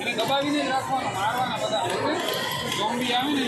એને દબાવીને જ રાખવાના મારવાના બધા ઓકે ઝોમ્બી આવે ને